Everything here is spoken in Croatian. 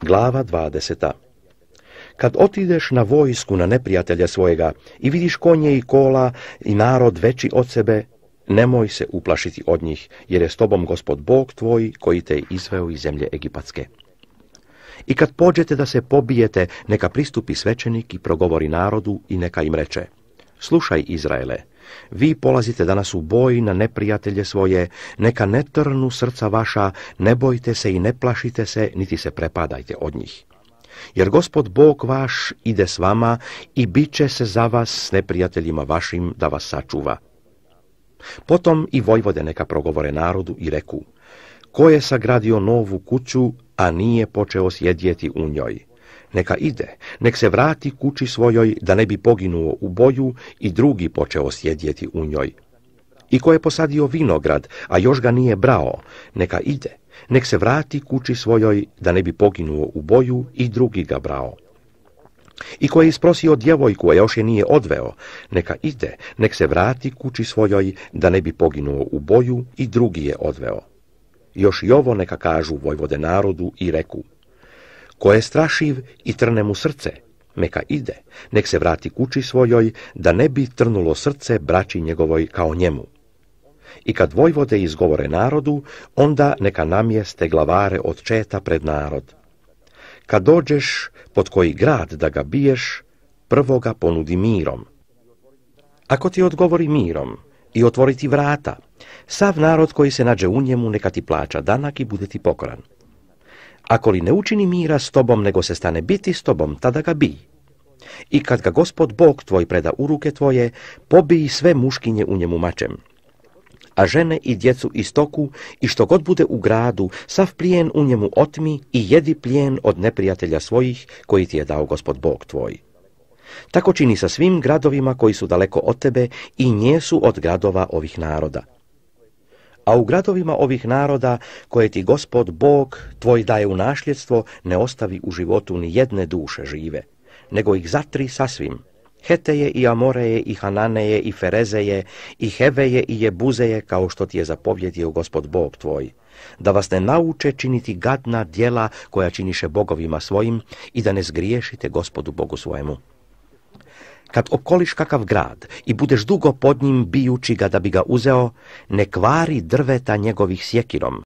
Glava 20. Kad otideš na vojsku na neprijatelja svojega i vidiš konje i kola i narod veći od sebe, nemoj se uplašiti od njih, jer je s tobom gospod Bog tvoj koji te je izveo iz zemlje Egipatske. I kad pođete da se pobijete, neka pristupi svećenik i progovori narodu i neka im reče, slušaj Izraele, vi polazite danas u boj na neprijatelje svoje, neka ne trnu srca vaša, ne bojte se i ne plašite se, niti se prepadajte od njih. Jer gospod Bog vaš ide s vama i bit će se za vas s neprijateljima vašim da vas sačuva. Potom i vojvode neka progovore narodu i reku, ko je sagradio novu kuću, a nije počeo sjedjeti u njoj? Neka ide, nek se vrati kući svojoj da ne bi poginuo u boju i drugi počeo sjedjeti u njoj. I ko je posadio vinograd, a još ga nije brao, neka ide, nek se vrati kući svojoj da ne bi poginuo u boju i drugi ga brao. I ko je isprosio djevojku, a još je nije odveo, neka ide, nek se vrati kući svojoj da ne bi poginuo u boju i drugi je odveo. Još i ovo neka kažu vojvode narodu i reku, ko je strašiv i trne mu srce, neka ide, nek se vrati kući svojoj, da ne bi trnulo srce braći njegovoj kao njemu. I kad vojvode izgovore narodu, onda neka namjeste glavare od četa pred narod. Kad dođeš pod koji grad da ga biješ, prvo ga ponudi mirom. Ako ti odgovori mirom i otvoriti vrata, sav narod koji se nađe u njemu neka ti plaća danak i bude ti pokoran. Ako li ne učini mira s tobom, nego se stane biti s tobom, tada ga bi. I kad ga gospod Bog tvoj preda u ruke tvoje, pobiji sve muškinje u njemu mačem. A žene i djecu i stoku i što god bude u gradu, sav plijen u njemu otmi i jedi plijen od neprijatelja svojih koji ti je dao gospod Bog tvoj. Tako čini sa svim gradovima koji su daleko od tebe i njesu od gradova ovih naroda a u gradovima ovih naroda koje ti gospod Bog tvoj daje u nasljedstvo ne ostavi u životu ni jedne duše žive, nego ih zatri sasvim. Heteje i Amoreje i Hananeje i Ferezeje i Heveje i Jebuzeje kao što ti je zapovjedio gospod Bog tvoj, da vas ne nauče činiti gadna djela koja činiše bogovima svojim i da ne zgriješite gospodu Bogu svojemu. Kad okoliš kakav grad i budeš dugo pod njim bijući ga da bi ga uzeo, ne kvari drveta njegovih sjekirom,